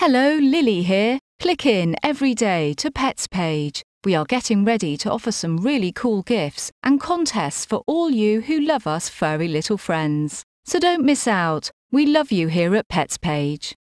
Hello, Lilly here. Click in every day to PetsPage. We are getting ready to offer some really cool gifts and contests for all you who love us furry little friends. So don't miss out. We love you here at PetsPage.